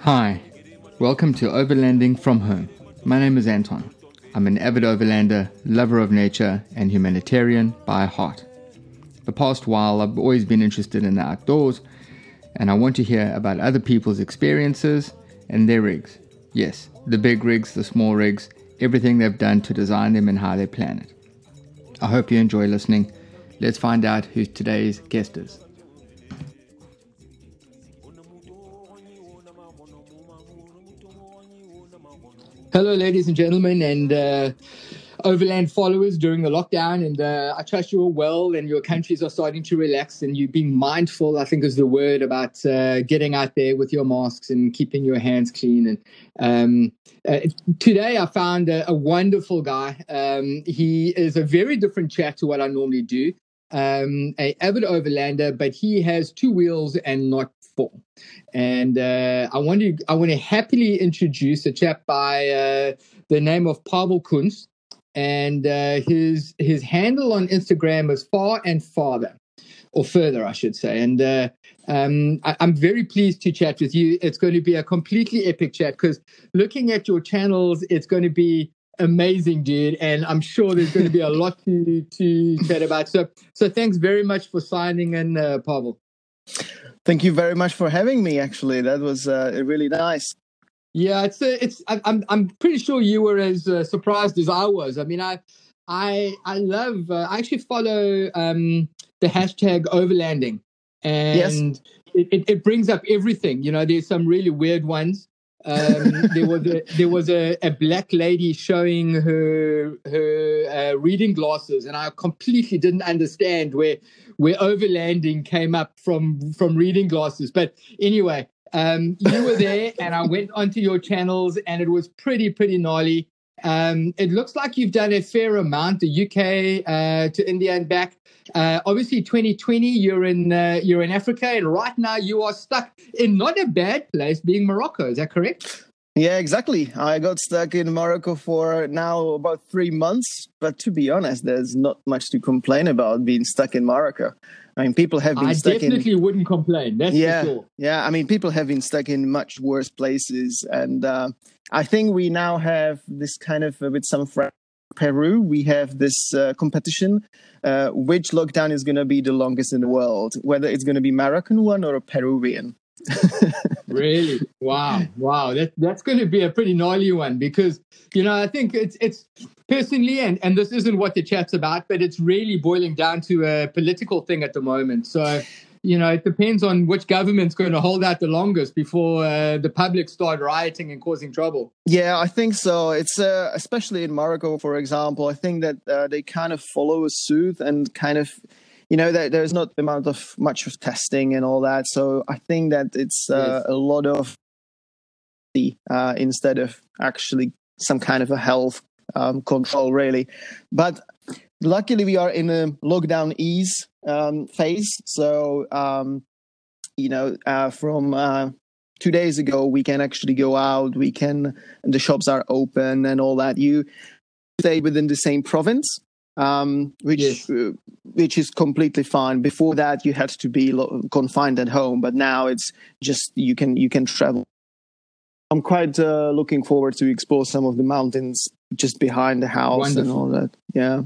Hi, welcome to Overlanding from Home. My name is Anton. I'm an avid overlander, lover of nature, and humanitarian by heart. The past while, I've always been interested in the outdoors, and I want to hear about other people's experiences and their rigs. Yes, the big rigs, the small rigs, everything they've done to design them and how they plan it. I hope you enjoy listening. Let's find out who today's guest is. Hello, ladies and gentlemen, and uh, overland followers during the lockdown. And uh, I trust you're well and your countries are starting to relax and you're being mindful, I think is the word about uh, getting out there with your masks and keeping your hands clean. And um, uh, today I found a, a wonderful guy. Um, he is a very different chat to what I normally do. Um, a avid overlander, but he has two wheels and not And uh, I want to I want to happily introduce a chap by uh, the name of Pavel Kunc, and uh, his his handle on Instagram is far and farther, or further, I should say. And uh, um, I, am very pleased to chat with you. It's going to be a completely epic chat because looking at your channels, it's going to be amazing, dude. And I'm sure there's going to be a lot to to chat about. So so thanks very much for signing in, uh, Pavel. Thank you very much for having me. Actually, that was uh, really nice. Yeah, it's uh, it's. I'm I'm pretty sure you were as uh, surprised as I was. I mean, I I I love. Uh, I actually follow um, the hashtag overlanding, and yes. it, it, it brings up everything. You know, there's some really weird ones. Um, there was a there was a, a black lady showing her her uh, reading glasses, and I completely didn't understand where where overlanding came up from from reading glasses. But anyway, um, you were there, and I went onto your channels, and it was pretty pretty gnarly. Um, it looks like you've done a fair amount, the UK uh, to India and back. Uh, obviously, 2020, you're in uh, you're in Africa, and right now you are stuck in not a bad place, being Morocco. Is that correct? Yeah, exactly. I got stuck in Morocco for now about three months. But to be honest, there's not much to complain about being stuck in Morocco. I mean, people have been I stuck definitely in, wouldn't complain. That's yeah, sure. Yeah, I mean, people have been stuck in much worse places. And uh, I think we now have this kind of, uh, with some friends, Peru, we have this uh, competition. Uh, which lockdown is going to be the longest in the world? Whether it's going to be Moroccan one or a Peruvian really? Wow, wow. That that's going to be a pretty gnarly one because you know I think it's it's personally and and this isn't what the chat's about, but it's really boiling down to a political thing at the moment. So you know it depends on which government's going to hold out the longest before uh, the public start rioting and causing trouble. Yeah, I think so. It's uh, especially in Morocco, for example. I think that uh, they kind of follow a suit and kind of you know there, there's not the amount of much of testing and all that so i think that it's uh, a lot of uh, instead of actually some kind of a health um, control really but luckily we are in a lockdown ease um, phase so um, you know uh, from uh, two days ago we can actually go out we can the shops are open and all that you stay within the same province um, which yes. uh, which is completely fine. Before that, you had to be lo- confined at home, but now it's just you can you can travel. I'm quite uh, looking forward to explore some of the mountains just behind the house Wonderful. and all that. Yeah.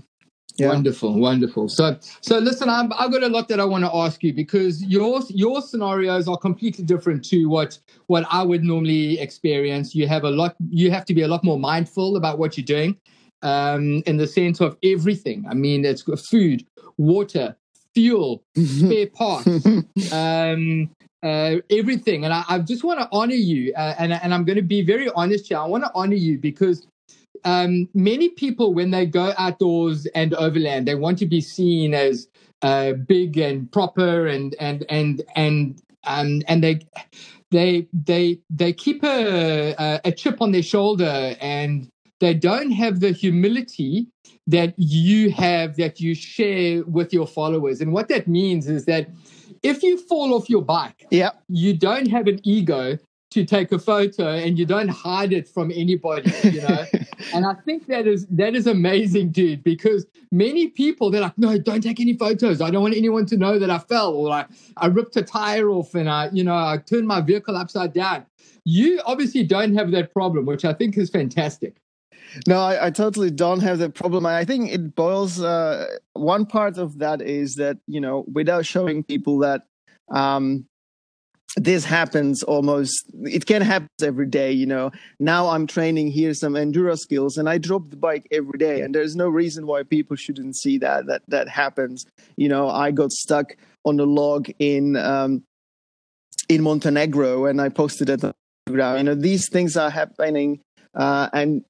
Yeah. Wonderful, wonderful. So, so listen, i have got a lot that I want to ask you because your your scenarios are completely different to what what I would normally experience. You have a lot. You have to be a lot more mindful about what you're doing um, in the sense of everything. I mean, it's food, water, fuel, spare parts, um, uh, everything. And I, I just want to honor you. Uh, and, and I'm going to be very honest here. I want to honor you because um, many people, when they go outdoors and overland, they want to be seen as uh, big and proper and and and and um, and they they they they keep a, a chip on their shoulder and they don't have the humility that you have that you share with your followers. And what that means is that if you fall off your bike, yeah. you don't have an ego to take a photo and you don't hide it from anybody, you know. and I think that is that is amazing, dude, because many people they're like, no, don't take any photos. I don't want anyone to know that I fell or like I ripped a tire off and I, you know, I turned my vehicle upside down. You obviously don't have that problem, which I think is fantastic. No, I, I, totally don't have that problem. I think it boils. Uh, one part of that is that you know, without showing people that um, this happens almost it can happen every day you know. Now i'm training here some enduro skills and i drop the bike every day and there's no reason why people shouldn't see that that that happens. You know i got stuck on a log in um in montenegro and i posted it you know these things are happening uh and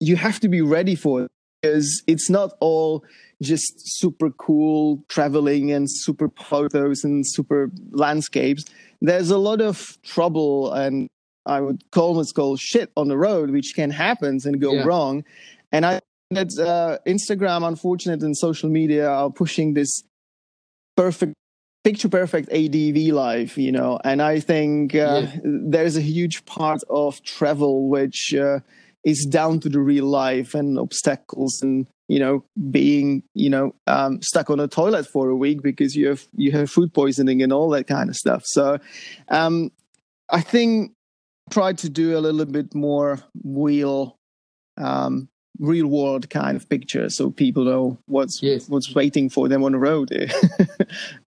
you have to be ready for it because it's not all just super cool traveling and super photos and super landscapes. There's a lot of trouble and I would call almost call shit on the road, which can happen and go yeah. wrong. And I that uh, Instagram, unfortunately, and social media are pushing this perfect picture perfect ADV life, you know. And I think uh, yeah. there's a huge part of travel which uh, is down to the real life and obstacles and you know being you know um, stuck on a toilet for a week because you have you have food poisoning and all that kind of stuff so um, i think try to do a little bit more real um, real world kind of picture so people know what's yes. what's waiting for them on the road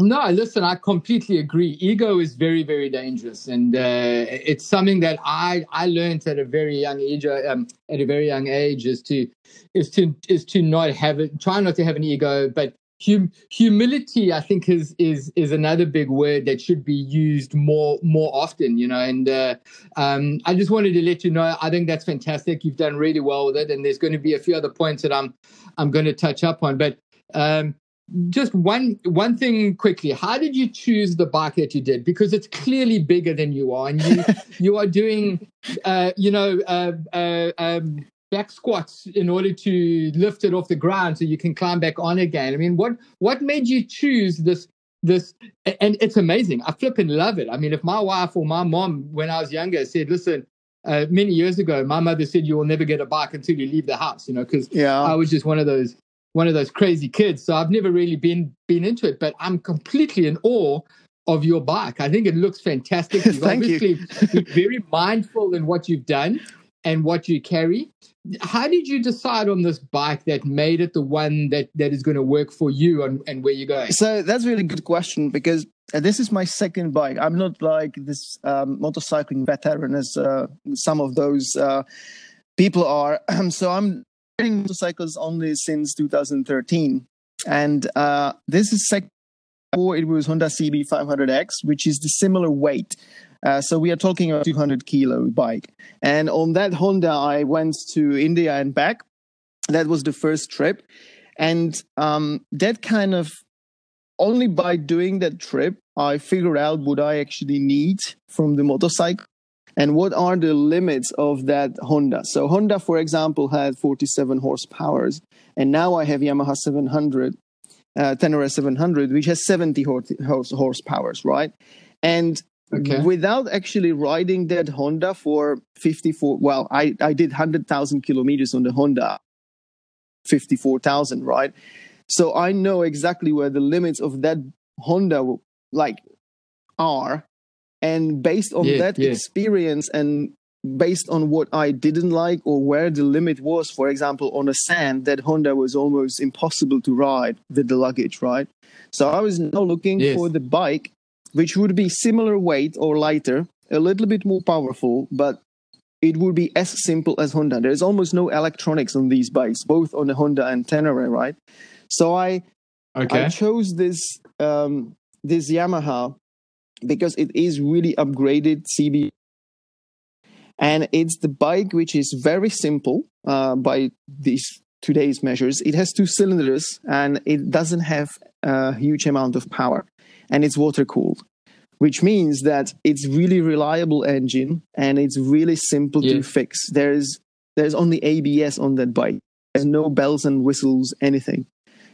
No, listen, I completely agree. Ego is very, very dangerous, and uh, it's something that I I learned at a very young age. Um, at a very young age, is to is to is to not have it. Try not to have an ego, but hum, humility, I think, is is is another big word that should be used more more often. You know, and uh, um, I just wanted to let you know. I think that's fantastic. You've done really well with it, and there's going to be a few other points that I'm I'm going to touch up on, but. Um, just one one thing quickly. How did you choose the bike that you did? Because it's clearly bigger than you are and you you are doing uh, you know uh, uh, um, back squats in order to lift it off the ground so you can climb back on again. I mean what what made you choose this this and it's amazing. I flip and love it. I mean if my wife or my mom when i was younger said listen uh, many years ago, my mother said you will never get a bike until you leave the house, you know, because yeah. I was just one of those one of those crazy kids. So I've never really been been into it, but I'm completely in awe of your bike. I think it looks fantastic. Thank obviously you. very mindful in what you've done and what you carry. How did you decide on this bike that made it the one that, that is going to work for you and, and where you're going? So that's a really good question because this is my second bike. I'm not like this um, motorcycling veteran as uh, some of those uh, people are. so I'm riding motorcycles only since 2013, and uh, this is second. It was Honda CB 500X, which is the similar weight. Uh, so we are talking a 200 kilo bike. And on that Honda, I went to India and back. That was the first trip, and um, that kind of only by doing that trip, I figured out what I actually need from the motorcycle and what are the limits of that Honda. So Honda, for example, had 47 horsepower, and now I have Yamaha 700, uh, Tenere 700, which has 70 horse, horsepower, right? And okay. without actually riding that Honda for 54, well, I, I did 100,000 kilometers on the Honda, 54,000, right? So I know exactly where the limits of that Honda like are and based on yeah, that yeah. experience and based on what I didn't like or where the limit was, for example, on a sand, that Honda was almost impossible to ride with the luggage, right? So I was now looking yes. for the bike which would be similar weight or lighter, a little bit more powerful, but it would be as simple as Honda. There's almost no electronics on these bikes, both on the Honda and Tenere, right? So I okay. I chose this um, this Yamaha because it is really upgraded CB. And it's the bike which is very simple uh, by these today's measures. It has two cylinders and it doesn't have a huge amount of power, and it's water cooled, which means that it's really reliable engine and it's really simple yeah. to fix. There's there's only ABS on that bike. There's no bells and whistles, anything,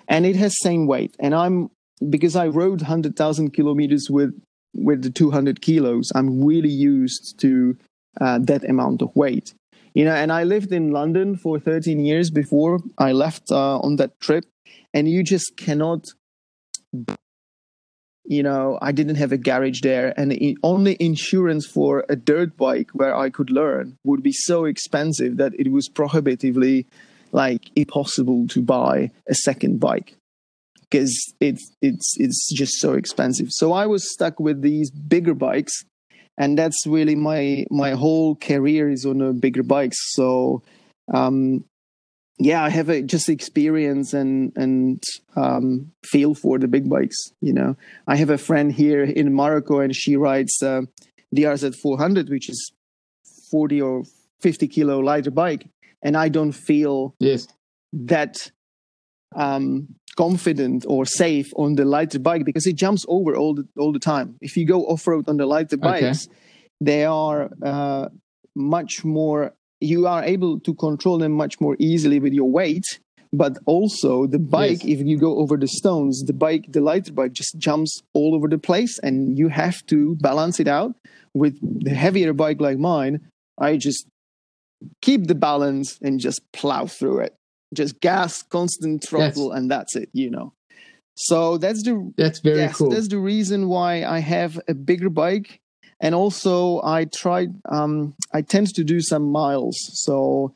and it has same weight. And I'm because I rode hundred thousand kilometers with with the 200 kilos, I'm really used to uh, that amount of weight. You know, and I lived in London for 13 years before I left uh, on that trip, and you just cannot. You know, I didn't have a garage there, and the only insurance for a dirt bike where I could learn would be so expensive that it was prohibitively like impossible to buy a second bike because it's it's it's just so expensive. So I was stuck with these bigger bikes, and that's really my my whole career is on a bigger bikes. So um, yeah, I have a just experience and and um, feel for the big bikes. You know, I have a friend here in Morocco, and she rides uh, DRZ 400, which is 40 or 50 kilo lighter bike, and I don't feel yes that um, confident or safe on the lighter bike because it jumps over all the all the time. If you go off road on the lighter bikes, okay. they are uh, much more. You are able to control them much more easily with your weight. But also the bike, yes. if you go over the stones, the bike, the lighter bike, just jumps all over the place, and you have to balance it out. With the heavier bike like mine, I just keep the balance and just plow through it just gas, constant throttle, yes. and that's it. You know. So that's the that's very yes, cool. That's the reason why I have a bigger bike, and also I try. Um, I tend to do some miles, so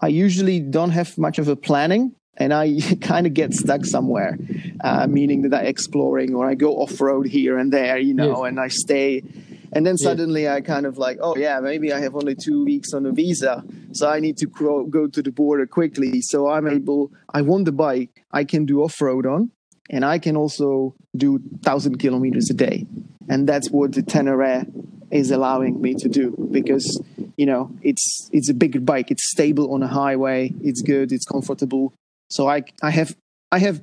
I usually don't have much of a planning, and I kind of get stuck somewhere, uh, meaning that I exploring or I go off road here and there, you know, yes. and I stay and then suddenly yeah. I kind of like, oh yeah, maybe I have only two weeks on a visa, so I need to go to the border quickly. So I'm able. I want the bike I can do off road on, and I can also do thousand kilometers a day, and that's what the Tenere is allowing me to do because you know it's it's a bigger bike. It's stable on a highway. It's good. It's comfortable. So I I have I have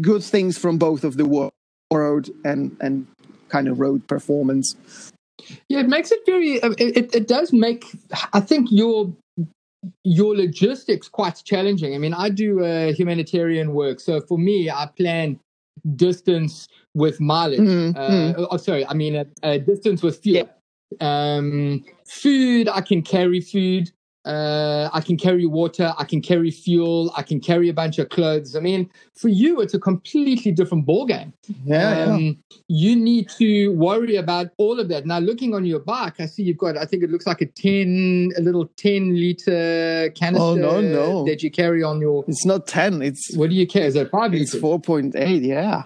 good things from both of the world road and and kind of road performance. Yeah, it makes it very. Uh, it, it does make. I think your your logistics quite challenging. I mean, I do uh, humanitarian work, so for me, I plan distance with mileage. Mm-hmm. Uh, mm-hmm. oh, sorry, I mean a, a distance with fuel. Yeah. Um, food, I can carry food. Uh, I can carry water, I can carry fuel, I can carry a bunch of clothes. I mean, for you, it's a completely different ballgame. Yeah, um, yeah. You need to worry about all of that. Now, looking on your bike, I see you've got, I think it looks like a 10, a little 10 liter canister oh, no, no. that you carry on your. It's not 10. It's. What do you care? Is that 5 It's 4.8, yeah.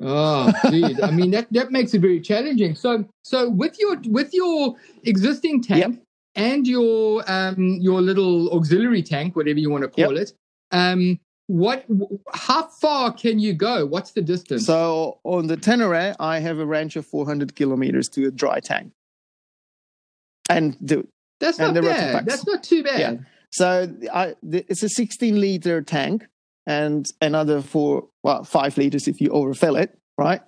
Oh, dude. I mean that that makes it very challenging. So so with your with your existing tank, yep and your um, your little auxiliary tank, whatever you want to call yep. it. Um, what? How far can you go? What's the distance? So on the Tenere, I have a range of 400 kilometers to a dry tank, and the that's not bad. That's not too bad. Yeah. So I, it's a 16 liter tank and another four, well, five liters if you overfill it, right?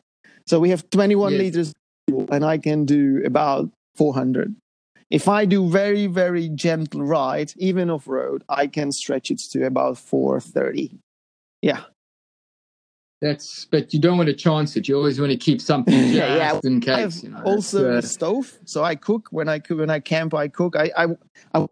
So we have 21 yes. liters, and I can do about 400 if I do very, very gentle ride, even off road, I can stretch it to about 430. Yeah. That's, but you don't want to chance it. You always want to keep something yeah, yeah. in case. You know, also uh, a stove, so I cook when I cook when I camp. I cook. I, I, I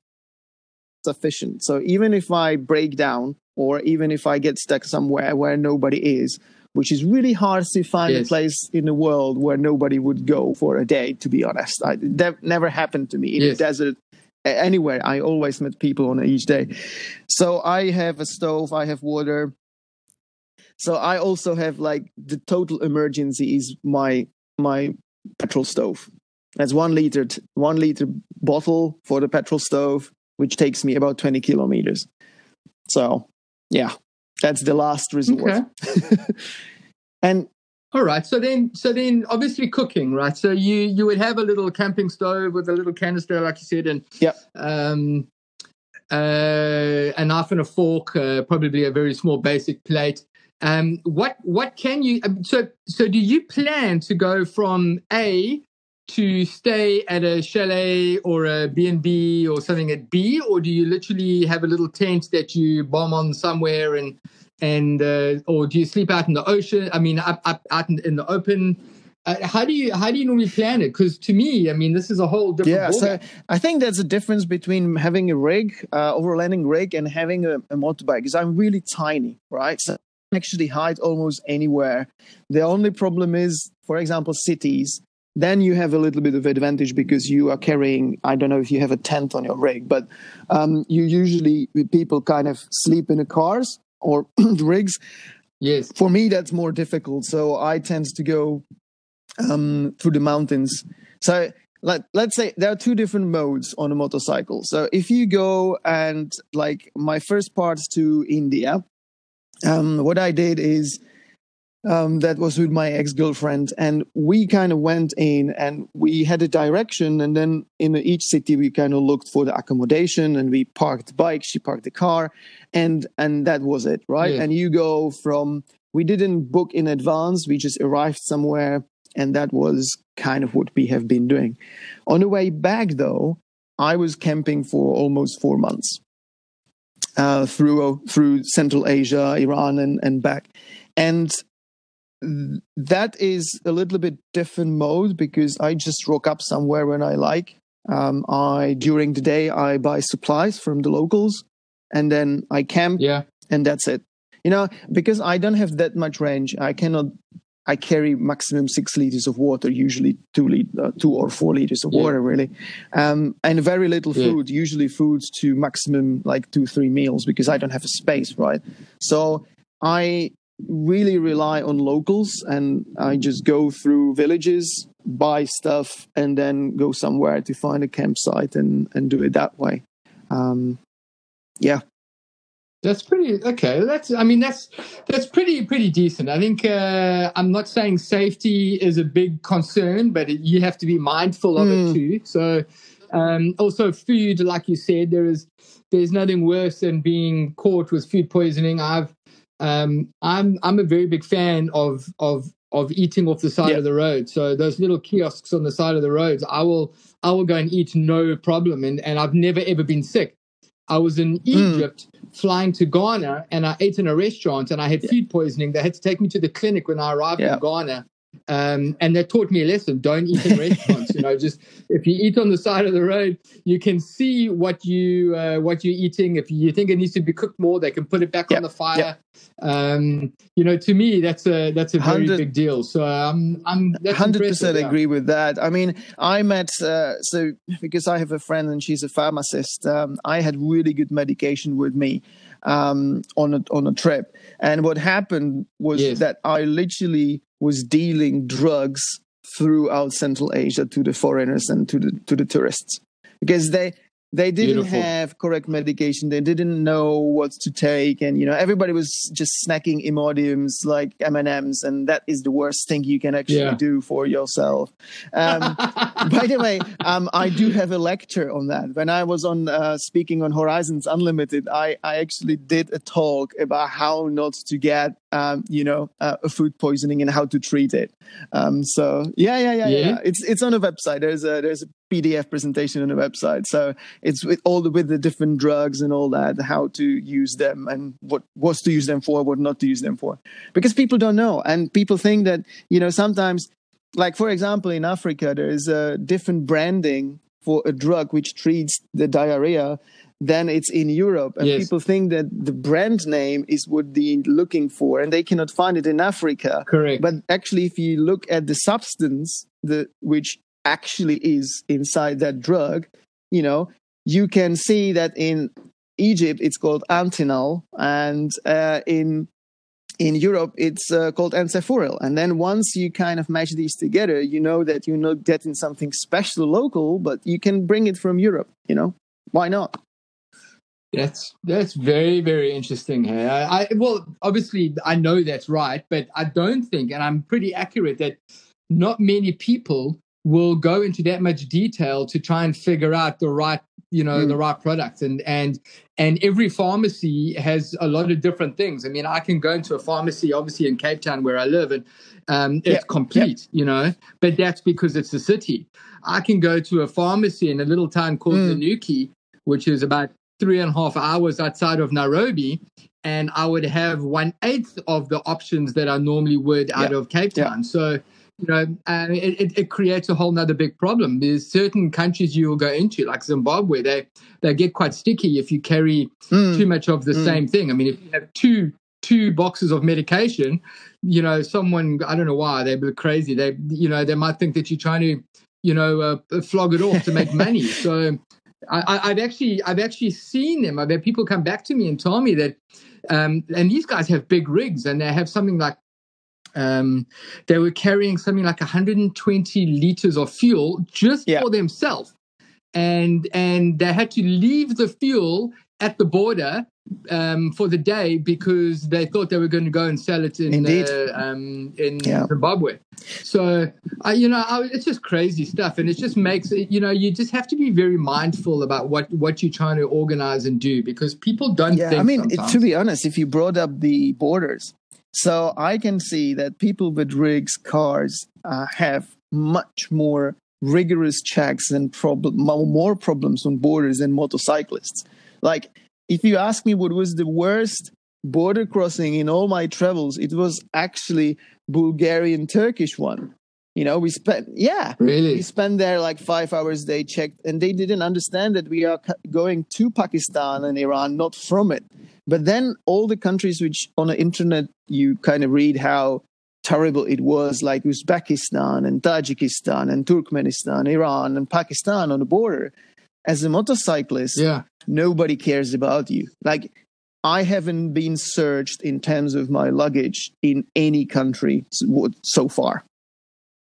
sufficient. So even if I break down, or even if I get stuck somewhere where nobody is, which is really hard to find yes. a place in the world where nobody would go for a day. To be honest, I, that never happened to me in yes. the desert. Anywhere, I always met people on each day. So I have a stove, I have water. So I also have like the total emergency is my my petrol stove. That's one liter one liter bottle for the petrol stove, which takes me about twenty kilometers. So yeah, that's the last resort. Okay. and all right. So then, so then, obviously cooking, right? So you you would have a little camping stove with a little canister, like you said, and yeah, um, uh, a knife and a fork, uh, probably a very small basic plate. Um, what what can you? Um, so so do you plan to go from A to stay at a chalet or a B&B or something at B, or do you literally have a little tent that you bomb on somewhere and and uh, or do you sleep out in the ocean? I mean, up, up out in, in the open? uh, how do you how do you normally plan it? Because to me, I mean, this is a whole different. Yeah, so I think there's a difference between having a rig, uh, overlanding rig, and having a, a motorbike. Because I'm really tiny, right? So I actually hide almost anywhere. The only problem is, for example, cities. Then you have a little bit of advantage because you are carrying. I don't know if you have a tent on your rig, but um, you usually people kind of sleep in the cars or rigs. Yes. For me, that's more difficult. So I tend to go um, through the mountains. So let, let's say there are two different modes on a motorcycle. So if you go and like my first parts to India, um, what I did is um, that was with my ex girlfriend, and we kind of went in and we had a direction, and then in each city we kind of looked for the accommodation, and we parked the bike, she parked the car, and and that was it, right? Yeah. And you go from we didn't book in advance, we just arrived somewhere and that was kind of what we have been doing. On the way back, though, I was camping for almost four months uh, through through Central Asia, Iran, and, and back. And that is a little bit different mode because I just rock up somewhere when I like. Um, I during the day I buy supplies from the locals, and then I camp. Yeah, and that's it. You know, because I don't have that much range, I cannot I carry maximum six liters of water, usually two liter, uh, two or four liters of yeah. water, really, um, and very little food. Yeah. Usually, foods to maximum like two, three meals because I don't have a space, right? So I really rely on locals, and I just go through villages, buy stuff, and then go somewhere to find a campsite and and do it that way. Um, yeah, that's pretty okay. That's I mean that's that's pretty pretty decent. I think uh, I'm not saying safety is a big concern, but it, you have to be mindful of mm. it hmm. too. So um, also food, like you said, there is there's nothing worse than being caught with food poisoning. I've um, I'm I'm a very big fan of of of eating off the side of the road. So those little kiosks on the side of the roads, I will I will go and eat no problem, and and I've never ever been sick. I was in hmm. Egypt mm. flying to Ghana and I ate in a restaurant and I had yeah. food poisoning. They had to take me to the clinic when I arrived yeah. in Ghana. Um, and that taught me a lesson. Don't eat in restaurants. you know, just if you eat on the side of the road, you can see what you uh, what you're eating. If you think it needs to be cooked more, they can put it back yep. on the fire. Yep. Um, you know, to me, that's a that's a very big deal. So um, I'm hundred percent agree with that. I mean, I met uh, so because I have a friend and she's a pharmacist. Um, I had really good medication with me um, on a on a trip, and what happened was yes. that I literally was dealing drugs throughout Central Asia to the foreigners and to the to the tourists. Because they they didn't Beautiful. have correct medication. They didn't know what to take. And you know everybody was just snacking imodiums like m&ms and that is the worst thing you can actually yeah. do for yourself. Um, by the way um, i do have a lecture on that. When i was on uh, speaking on horizons unlimited I, I actually did a talk about how not to get um, you know uh, a food poisoning and how to treat it. Um, so yeah, yeah yeah yeah. yeah. It's it's on a website. There's a there's a PDF presentation on the website. So it's with all the with the different drugs and all that, how to use them and what what's to use them for, what not to use them for, because people don't know, and people think that you know sometimes, like for example, in Africa there is a different branding for a drug which treats the diarrhea than it's in Europe. And yes. people think that the brand name is what they're looking for and they cannot find it in Africa. Correct. But actually, if you look at the substance, the, which actually is inside that drug, you know, you can see that in Egypt it's called antinal, and uh, in in Europe it's uh, called Ercefuryl. And then once you kind of match these together, you know that you're not getting something special local, but you can bring it from Europe. You know, why not? That's that's very very interesting. Hey, I, I well obviously I know that's right, but I don't think, and I'm pretty accurate that not many people will go into that much detail to try and figure out the right you know mm. the right product and and and every pharmacy has a lot of different things i mean i can go into a pharmacy obviously in cape town where i live and um, it's complete you know but that's because it's a city i can go to a pharmacy in a little town called mm. Nanyuki, which is about three and a half hours outside of nairobi and i would have one eighth of the options that i normally would out of cape town so you know, uh, it, it creates a whole nother big problem. There's certain countries you will go into, like Zimbabwe, they they get quite sticky if you carry mm. too much of the mm. same thing. I mean, if you have two two boxes of medication, you know, someone I don't know why they're crazy. They you know they might think that you're trying to you know uh, flog it off to make money. So I, have actually I've actually seen them. I've had people come back to me and tell me that, um, and these guys have big rigs and they have something like um, they were carrying something like 120 liters of fuel just yeah. for themselves, and and they had to leave the fuel at the border um, for the day because they thought they were going to go and sell it in uh, um, in yeah. Zimbabwe. So, uh, you know, I, it's just crazy stuff, and it just makes it. You know, you just have to be very mindful about what what you're trying to organize and do because people don't. Yeah, I mean, to be honest, if you brought up the borders, so I can see that people with rigs, cars, uh, have much more rigorous checks and problem more problems on borders than motorcyclists. Like if you ask me what was the worst border crossing in all my travels, it was actually Bulgarian Turkish one. You know, we spent yeah, really, we spent there like five hours. They checked, and they didn't understand that we are going to Pakistan and Iran, not from it. But then all the countries which on the internet you kind of read how terrible it was, like Uzbekistan and Tajikistan and Turkmenistan, Iran and Pakistan on the border. As a motorcyclist, yeah nobody cares about you. Like, I haven't been searched in terms of my luggage in any country so far.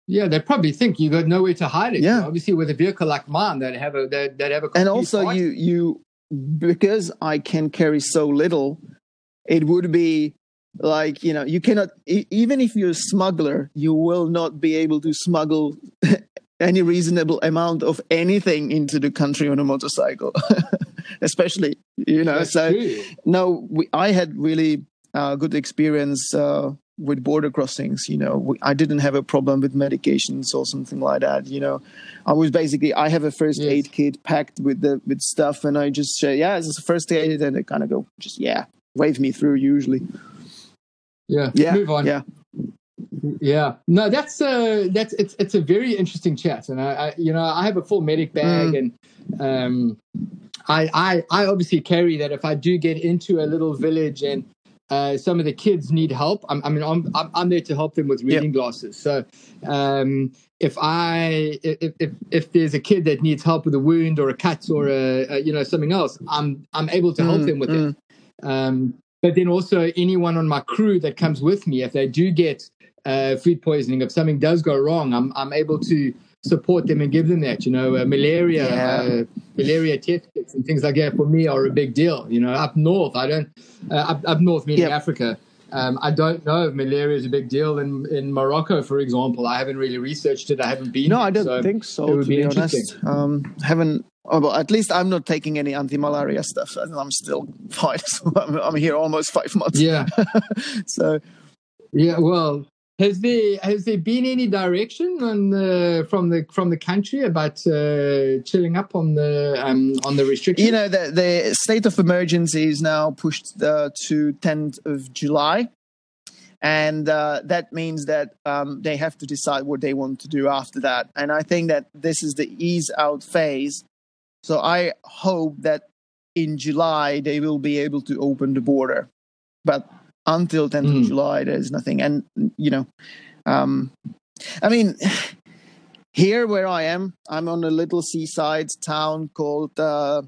Yeah, they probably think you got nowhere to hide it. Yeah, obviously with a vehicle like mine that have a that, that have a and also you you because I can carry so little, it would be like you know you cannot even if you're a smuggler, you will not be able to smuggle any reasonable amount of anything into the country on a motorcycle. especially you know That's so true. no we, i had really uh, good experience uh, with border crossings you know we, i didn't have a problem with medications or something like that you know i was basically i have a first yes. aid kit packed with the with stuff and i just say yeah it's a first aid and they kind of go just yeah wave me through usually yeah yeah move on yeah yeah, no, that's a that's it's it's a very interesting chat, and I, I you know I have a full medic bag, mm. and um, I I I obviously carry that if I do get into a little village and uh, some of the kids need help. I'm, I mean, I'm, I'm there to help them with reading yep. glasses. So, um, if I if, if, if there's a kid that needs help with a wound or a cut or a, a you know something else, I'm I'm able to help mm, them with mm. it. Um, but then also anyone on my crew that comes with me, if they do get uh, food poisoning, if something does go wrong, I'm I'm able to support them and give them that. You know, uh, malaria, yeah. uh, malaria test kits and things like that for me are a big deal. You know, up north, I don't uh, up, up north meaning yep. Africa. Um, I don't know if malaria is a big deal in, in Morocco, for example. I haven't really researched it. I haven't been. No, I don't so think so. to be, be honest, um, haven't. Oh, well, at least I'm not taking any anti-malaria stuff, and I'm still fine. I'm, I'm here almost five months. Yeah. so. Yeah, well, has there has there been any direction on the, from the from the country about uh, chilling up on the um, on the restrictions? You know, the, the state of emergency is now pushed uh, to 10th of July, and uh, that means that um, they have to decide what they want to do after that. And I think that this is the ease out phase. So I hope that in July they will be able to open the border, but until 10th mm. of July, there's nothing. And, you know, um, I mean, here where I am, I'm on a little seaside town called uh,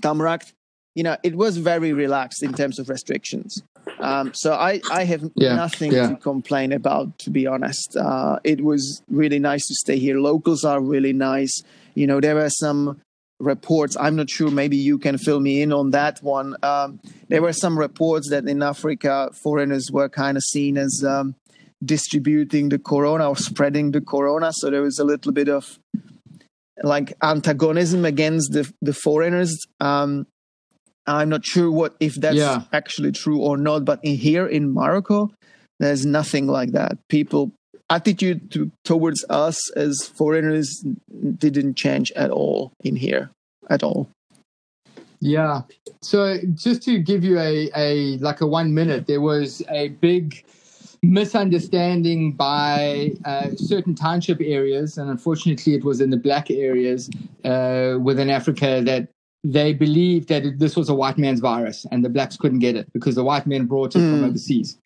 Tamraght. You know, it was very relaxed in terms of restrictions. Um, so I, I have yeah, nothing yeah. to complain about, to be honest. Uh, it was really nice to stay here. Locals are really nice. You know, there were some reports. I'm not sure. Maybe you can fill me in on that one. Um, there were some reports that in Africa, foreigners were kind of seen as um, distributing the corona or spreading the corona. So there was a little bit of like antagonism against the the foreigners. Um, I'm not sure what if that's yeah. actually true or not. But in, here in Morocco, there's nothing like that. People attitude to, towards us as foreigners didn't change at all in here at all yeah so just to give you a, a like a one minute there was a big misunderstanding by uh, certain township areas, and unfortunately, it was in the black areas uh, within Africa that they believed that it, this was a white man's virus, and the blacks couldn't get it because the white men brought it mm. from overseas.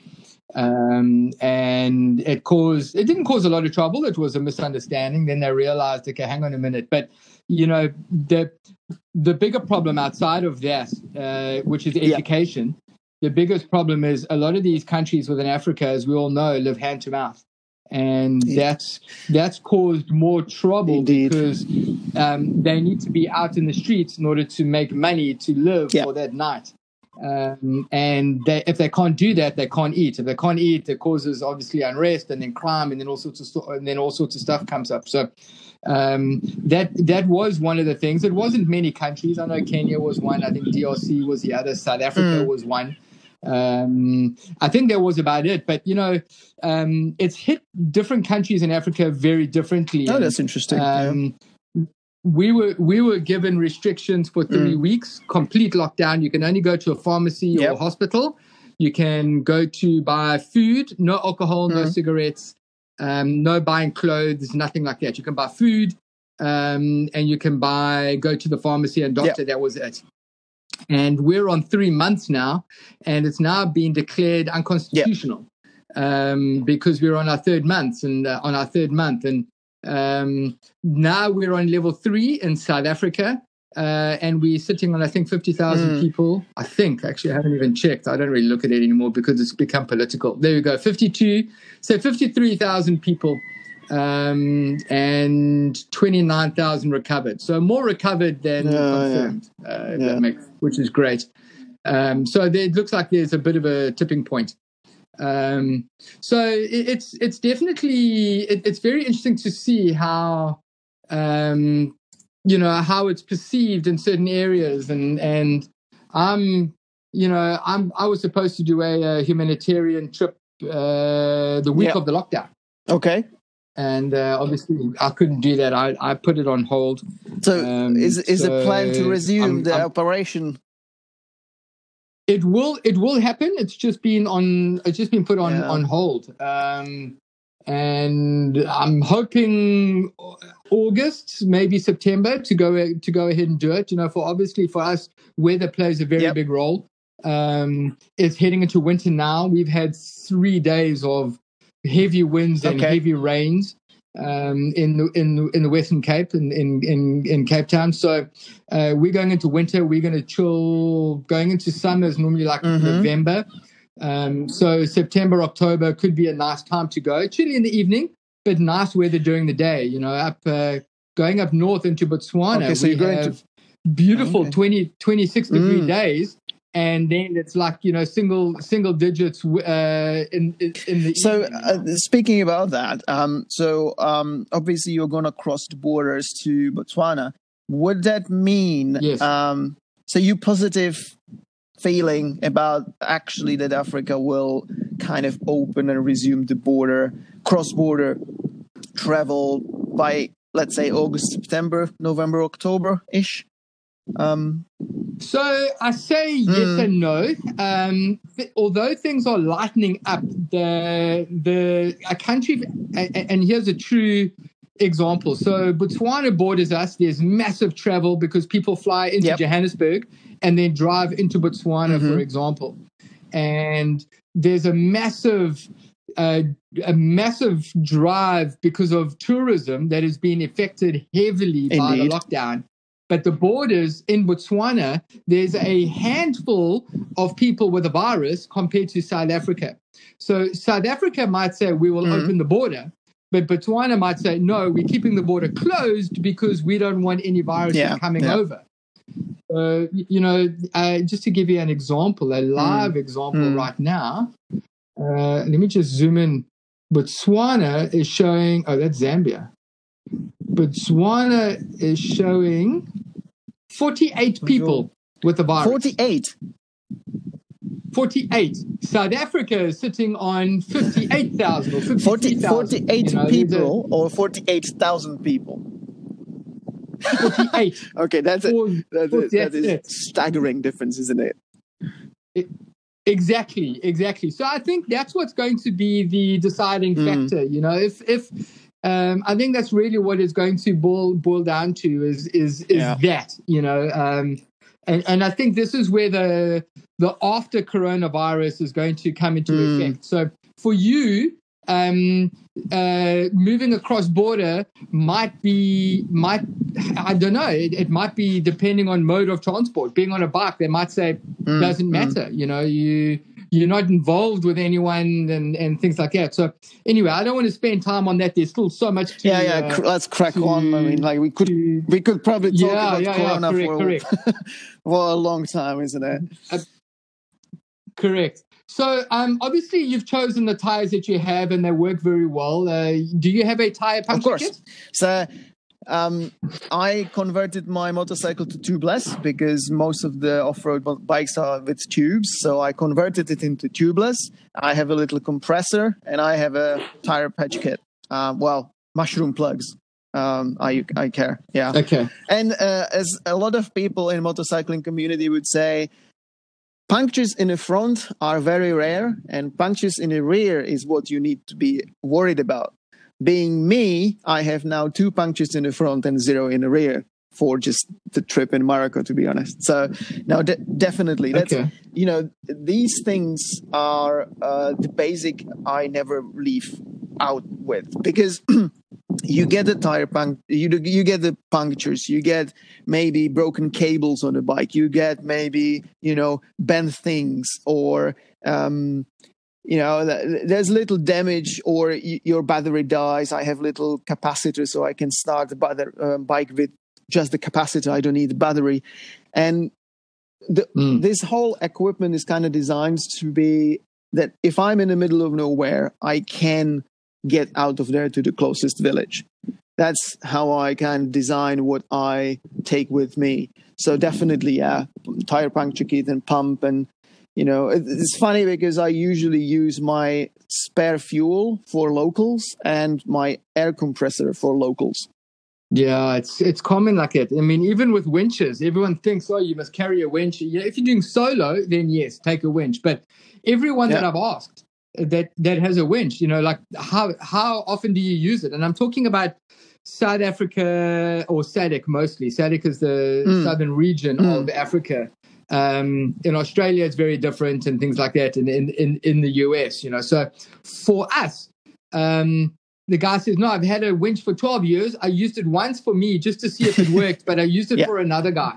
Um, and it caused it didn't cause a lot of trouble. It was a misunderstanding. Then they realized, okay, hang on a minute. But you know, the the bigger problem outside of that, uh, which is education, yeah. the biggest problem is a lot of these countries within Africa, as we all know, live hand to mouth. And yeah. that's that's caused more trouble Indeed. because um, they need to be out in the streets in order to make money to live yeah. for that night. Um, and they, if they can't do that, they can't eat. If they can't eat, it causes obviously unrest and then crime, and then all sorts of st- and then all sorts of stuff comes up. So um, that that was one of the things. It wasn't many countries. I know Kenya was one. I think DRC was the other. South Africa mm. was one. Um, I think that was about it. But you know, um, it's hit different countries in Africa very differently. Oh, that's interesting. Yeah um, we were we were given restrictions for three mm. weeks, complete lockdown. You can only go to a pharmacy yep. or hospital. You can go to buy food, no alcohol, mm. no cigarettes, um, no buying clothes, nothing like that. You can buy food, um, and you can buy go to the pharmacy and doctor. Yep. That was it. And we're on three months now, and it's now been declared unconstitutional yep. um, because we're on our third month and uh, on our third month and um, now we're on level three in South Africa. Uh, and we're sitting on, I think, 50,000 mm. people. I think, actually, I haven't even checked. I don't really look at it anymore because it's become political. There we go, 52, so 53,000 people um, and 29,000 recovered. So more recovered than confirmed, yeah. Uh, yeah. Makes, which is great. Um, so there, it looks like there's a bit of a tipping point. Um, so it, it's it's definitely it, it's very interesting to see how um, you know how it's perceived in certain areas, and and I'm you know I'm I was supposed to do a, a humanitarian trip uh, the week yeah. of the lockdown. Okay. And uh, obviously, I couldn't do that. I, I put it on hold. So, um, is is so it planned to resume I'm, the I'm, operation it will it will happen. It's just been on it's just been put on yeah. on hold. Um, and I'm hoping August, maybe September, to go to go ahead and do it. You know, for obviously for us, weather plays a very yep. big role. Um, it's heading into winter now. We've had three days of heavy winds and heavy rains um, in the in the, in the Western Cape in in in, in Cape Town. So uh, we're going into winter. We're going to chill. Going into summer is normally like mm-hmm. November. Um, so September, October could be a nice time to go. Chilly in the evening, but nice weather during the day. You know, up uh, going up north into Botswana. Okay, so you're going to beautiful okay. 20, 26 degree mm. days and then it's like you know single single digits uh, in in the so uh, speaking about that um, so um, obviously you're going to cross the borders to botswana. Would that mean yes. um, so you positive feeling about actually that africa will kind of open and resume the border cross border travel by let's say august september november october ish um, so I say yes mm. and no. Um, th- although things are lightening up, the the a country, and, and here's a true example. So Botswana borders us. There's massive travel because people fly into yep. Johannesburg and then drive into Botswana, mm-hmm. for example. And there's a massive uh, a massive drive because of tourism that has been affected heavily Indeed. by the lockdown. But the borders in Botswana, there's a handful of people with the virus compared to South Africa. So South Africa might say, we will mm-hmm. open the border. But Botswana might say, no, we're keeping the border closed because we don't want any viruses yeah, coming yeah. over. Uh, you know, uh, just to give you an example, a live mm. example mm. right now, uh, let me just zoom in. Botswana is showing, oh, that's Zambia. Botswana is showing 48 people with the virus. 48. 48. South Africa is sitting on 58,000 or 50, 48 you know, people a, or 48,000 people? 48. okay, that's, a, that's, a, that is staggering difference, isn't it? it Exactly, exactly. So I think that's what's going to be the deciding Mm. factor. You know, if if um, I think that's really what it's going to boil boil down to is is is Yeah. that you know, um, and and I think this is where the the after coronavirus is going to come into Mm. effect. So for you, um, uh, moving across border might be might I don't know. It, it might be depending on mode of transport. Being on a bike, they might say Mm, doesn't mm. matter. You know, you you're not involved with anyone and and things like that. So anyway, I don't want to spend time on that. There's still so much. To, Yeah, yeah. uh, let's crack to- on. I mean, like we could to- we could probably talk Yeah, about yeah, yeah, Corona correct, for, correct. for a long time, isn't it? correct. So um, obviously you've chosen the tires that you have, and they work very well. Uh, do you have a tire puncture course. kit? So um, I converted my motorcycle to tubeless because most of the off-road bikes are with tubes. So I converted it into tubeless. I have a little compressor and I have a tire patch kit. Uh, well, mushroom plugs. Um, I I care. Yeah. Okay. And uh, as a lot of people in motorcycling community would say, punctures in the front are very rare, and punctures in the rear is what you need to be worried about. Being me, I have now two punctures in the front and zero in the rear for just the trip in Morocco, to be honest. So now, de- definitely, that's Okay. you know these things are uh, the basic I never leave out with because you get the tire punct you you get the punctures you get maybe broken cables on the bike you get maybe you know bent things or um you know there's little damage or your battery dies. I have little capacitor so i can start the bather- uh, bike with just the capacitor. I don't need the battery. And the, Mm. this whole equipment is kind of designed to be that if i'm in the middle of nowhere i can get out of there to the closest village. That's how i can design what i take with me. So definitely yeah tire puncture kit and pump and you know it's funny because i usually use my spare fuel for locals and my air compressor for locals Yeah, it's it's common like it. I mean, even with winches, everyone thinks, oh, you must carry a winch. Know, if you're doing solo, then yes, take a winch. But everyone that I've asked that that has a winch, you know, like how how often do you use it? And I'm talking about South Africa or SADC mostly. SADC is the Mm. southern region Mm. of Africa. Um, in Australia, it's very different and things like that. And in, in, in the US, you know, so for us, um, the guy says, No, I've had a winch for 12 years. I used it once for me just to see if it worked, but I used it Yeah. for another guy.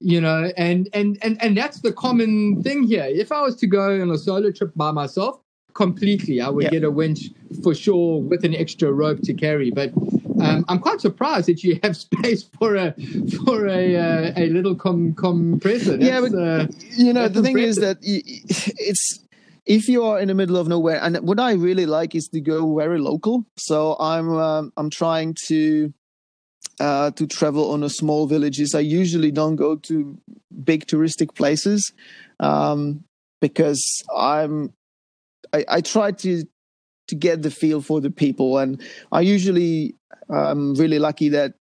You know, and, and and and that's the common thing here. If I was to go on a solo trip by myself, completely, I would Yeah. get a winch for sure with an extra rope to carry. But um, I'm quite surprised that you have space for a for a uh, a little com- compressor. Yeah, but- uh, you know the thing is that it's if you are in the middle of nowhere and what i really like is to go very local so i'm um, i'm trying to uh, to travel on a small villages i usually don't go to big touristic places um, because i'm I, I try to to get the feel for the people and i usually i'm really lucky that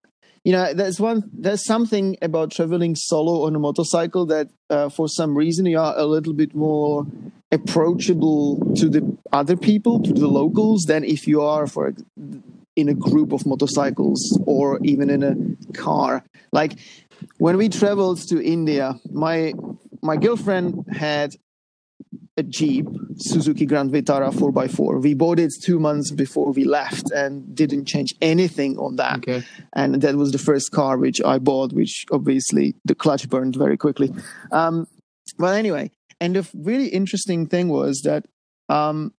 you know there's one there's something about traveling solo on a motorcycle that uh, for some reason you are a little bit more approachable to the other people to the locals than if you are for in a group of motorcycles or even in a car. Like when we traveled to india my my girlfriend had a Jeep, Suzuki Grand Vitara 4x4. We bought it two months before we left and didn't change anything on that okay. and that was the first car which I bought, which obviously the clutch burned very quickly. Um, well, anyway, and the really interesting thing was that um,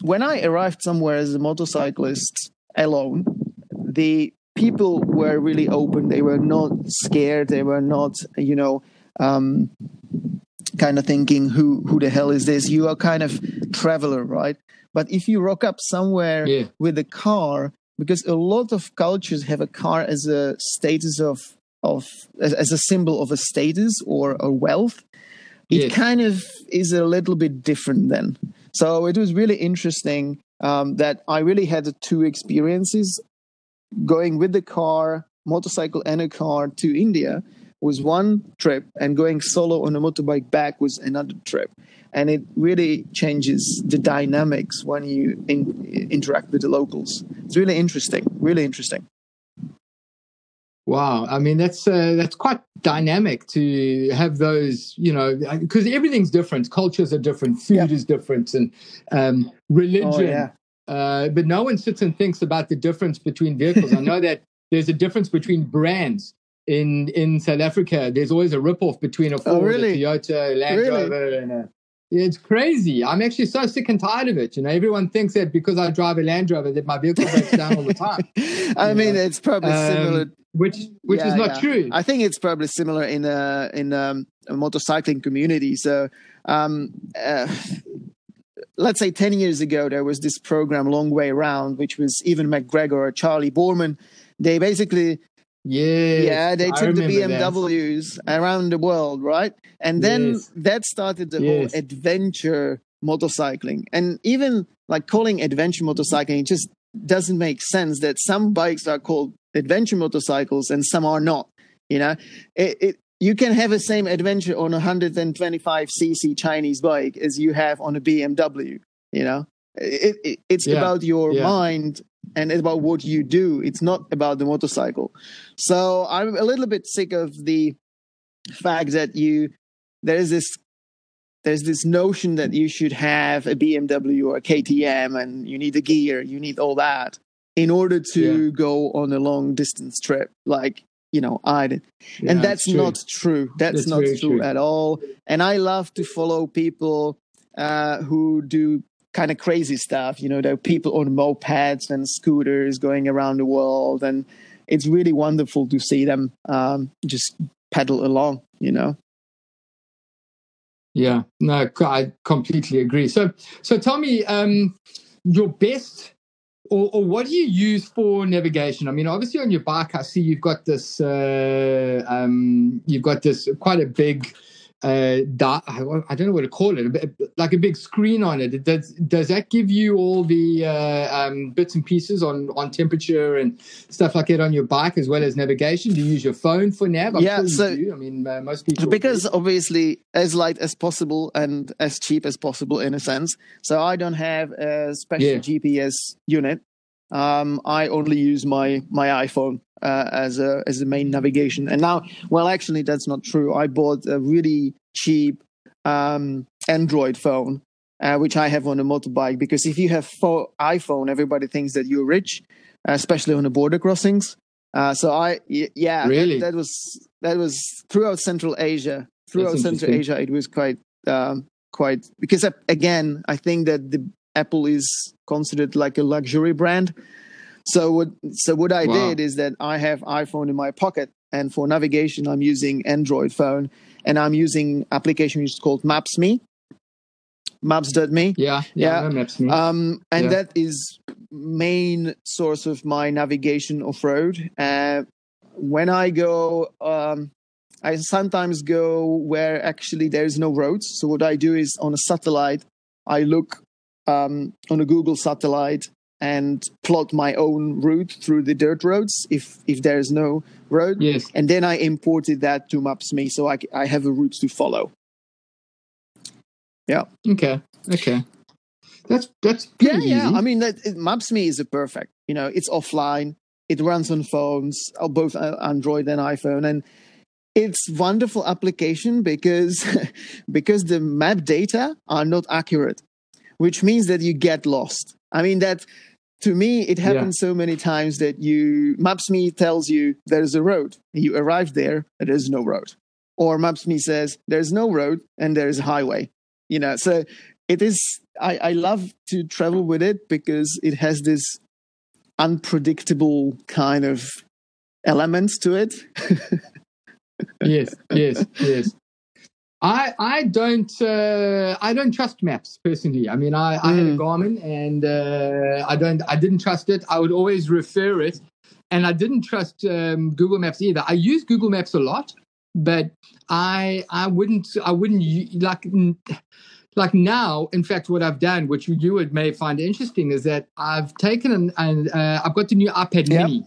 when I arrived somewhere as a motorcyclist alone, the people were really open. They were not scared. They were not, you know, um, kind of thinking, "Who who the hell is this?" You are kind of traveler, right? But if you rock up somewhere Yeah. with a car because a lot of cultures have a car as a status of of as, as a symbol of a status or a wealth it kind of is a little bit different then so it was really interesting um, that i really had the two experiences going with the car motorcycle and a car to india was one trip, and going solo on a motorbike back was another trip. And it really changes the dynamics when you in, interact with the locals. It's really interesting, really interesting. Wow, I mean that's uh, that's quite dynamic to have those, you know, because everything's different, cultures are different, food yep. is different, and um, religion. Oh, yeah. uh, but no one sits and thinks about the difference between vehicles. I know that there's a difference between brands in in South Africa. There's always a ripoff between a oh, Ford, oh, really? a Toyota, Land really? Rover, and a it's crazy. I'm actually so sick and tired of it. You know, everyone thinks that because I drive a Land Rover that my vehicle breaks down all the time. I mean, it's probably um, similar, which which yeah, is not yeah. true. I think it's probably similar in a in um, a motorcycling community. So, um, uh, let's say ten years ago, there was this program, Long Way Round, which was Ewan McGregor or Charlie Boorman. They basically yeah, yeah, they took the BMWs that. around the world, right? And then yes. that started the yes. whole adventure motorcycling. And even like calling adventure motorcycling just doesn't make sense that some bikes are called adventure motorcycles and some are not. You know, it, it you can have the same adventure on a 125cc Chinese bike as you have on a BMW. You know, it, it, it's yeah. about your yeah. mind and it's about what you do. It's not about the motorcycle. So I'm a little bit sick of the fact that you there is this there's this notion that you should have a BMW or a KTM and you need the gear, you need all that in order to yeah. go on a long distance trip like you know I did. Yeah, and that's true. not true. That's, that's not true, true, at all. And I love to follow people uh, who do kind of crazy stuff. You know, there are people on mopeds and scooters going around the world, and it's really wonderful to see them um, just pedal along. You know. Yeah, no, I completely agree. So, so tell me, um, your best, or, or what do you use for navigation? I mean, obviously on your bike, I see you've got this, uh, um, you've got this quite a big uh, I don't know what to call it, like a big screen on it. Does does that give you all the uh, um, bits and pieces on on temperature and stuff like that on your bike as well as navigation? Do you use your phone for nav? I'm yeah, sure so I mean, uh, most people because do. obviously as light as possible and as cheap as possible in a sense. So I don't have a special yeah. GPS unit. Um, I only use my my iPhone uh, as a as the main navigation. And now, well, actually, that's not true. I bought a really cheap um, Android phone, uh, which I have on a motorbike. Because if you have fo- iPhone, everybody thinks that you're rich, especially on the border crossings. Uh, so I, y- yeah, really, that, that, was that was throughout Central Asia. Throughout Central Asia, it was quite um, quite because uh, again, I think that the Apple is considered like a luxury brand. So what so what I wow. did is that I have iPhone in my pocket, and for navigation I'm using Android phone, and I'm using application which is called Maps.me. Maps.me. Yeah, yeah, yeah. Maps.me. Um, and yeah. that is main source of my navigation off road. Uh, when I go, um, I sometimes go where actually there's no roads. So what I do is on a satellite, I look um, on a Google satellite and plot my own route through the dirt roads if if there is no road. Yes. And then I imported that to Maps.me, so I I have a route to follow. Yeah. Okay. Okay. That's that's yeah yeah. I mean, that, it, Maps.me is a perfect. You know, it's offline. It runs on phones, uh, both uh, Android and iPhone, and it's wonderful application because because the map data are not accurate, which means that you get lost. I mean that to me it happens yeah. so many times that you maps.me tells you there's a road. You arrive there there's no road. Or maps.me says there's no road and there's a highway. You know so it is I, I love to travel with it because it has this unpredictable kind of elements to it. Yes yes yes I I don't uh, I don't trust maps personally. I mean, I, I had a hmm. Garmin and uh, I don't I didn't trust it. I would always refer it, and I didn't trust um, Google Maps either. I use Google Maps a lot, but I I wouldn't I wouldn't like like now. In fact, what I've done, which you would may find interesting, is that I've taken and uh, I've got the new iPad yep. Mini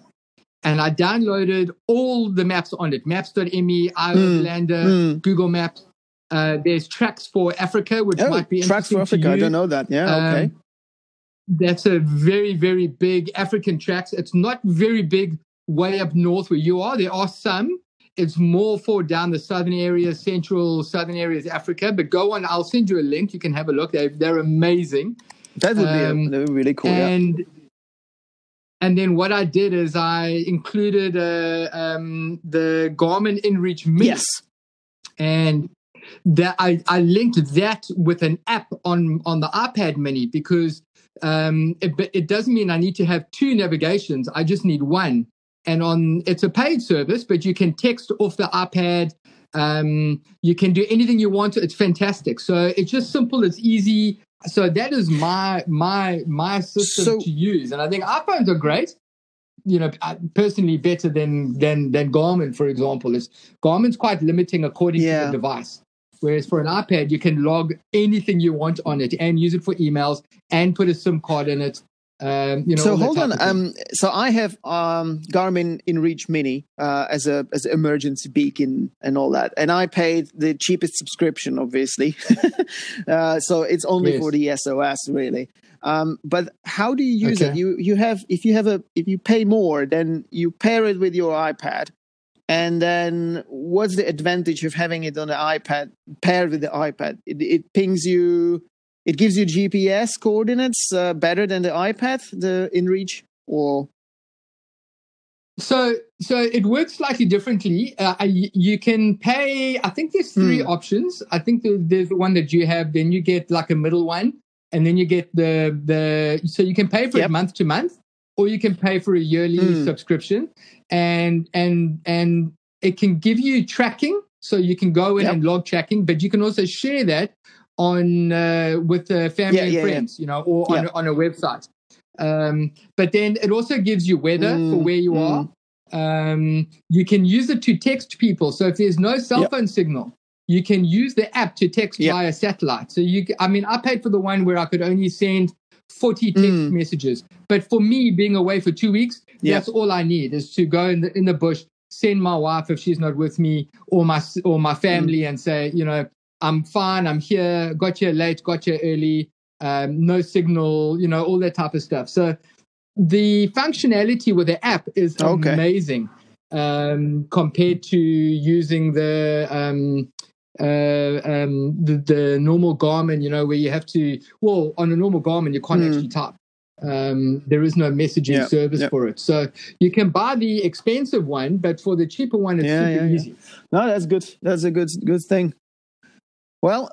and I downloaded all the maps on it maps.me, iOverlander, mm. Google Maps. Uh, there's tracks for Africa, which Oh, might be tracks for Africa. I don't know that. Yeah. Okay. Um, that's a very, very big African tracks. It's not very big way up north where you are. There are some. It's more for down the southern areas, central southern areas, Africa. But go on, I'll send you a link. You can have a look. They're, they're amazing. That would be, um, that would be really cool. yeah. and and then what I did is I included uh, um, the Garmin InReach Mini Yes. and that I, I linked that with an app on on the iPad Mini because um, it, it doesn't mean I need to have two navigations. I just need one. And on it's a paid service, but you can text off the iPad. Um, you can do anything you want. It's fantastic. So it's just simple. It's easy. So that is my my my system So- to use, and I think iPhones are great. You know, personally better than than than Garmin, for example. Is Garmin's quite limiting according to the device. Whereas for an iPad, you can log anything you want on it and use it for emails and put a SIM card in it. Um, you know, so hold on. Um, so I have um, Garmin InReach Mini uh, as a as an emergency beacon and all that, and I paid the cheapest subscription, obviously. uh, so it's only Yes. for the SOS, really. Um, but how do you use it? You you have if you have a if you pay more, then you pair it with your iPad, and then what's the advantage of having it on the iPad paired with the iPad? It, it pings you. It gives you GPS coordinates uh, better than the iPad, the InReach, or So, so it works slightly differently. Uh, you can pay. I think there's three Hmm. options. I think there- there's the one that you have. Then you get like a middle one, and then you get the the. So you can pay for Yep. it month to month, or you can pay for a yearly Hmm. subscription, and and and it can give you tracking. So you can go in Yep. and log tracking, but you can also share that on uh, with uh, family Yeah, and yeah, yeah. friends, you know, or on Yeah. on a website. Um, but then it also gives you weather for Mm, where you mm. are. Um, you can use it to text people. So if there's no cell Yep. phone signal, you can use the app to text Yep. via satellite. So you, I mean, I paid for the one where I could only send 40 text Mm. messages. But for me, being away for two weeks, Yep. that's all I need is to go in the, in the bush, send my wife if she's not with me, or my or my family, Mm. and say, you know, I'm fine. I'm here. Got here late. Got here early. Um, no signal. You know, all that type of stuff. So the functionality with the app is Okay. amazing um, compared to using the um, uh, um, the, the normal Garmin. You know, where you have to. Well, on a normal Garmin, you can't Hmm. actually type. Um, there is no messaging Yeah, service yeah. for it, so you can buy the expensive one, but for the cheaper one, it's Yeah, super yeah, yeah. easy. no, that's good. That's a good good thing. Well,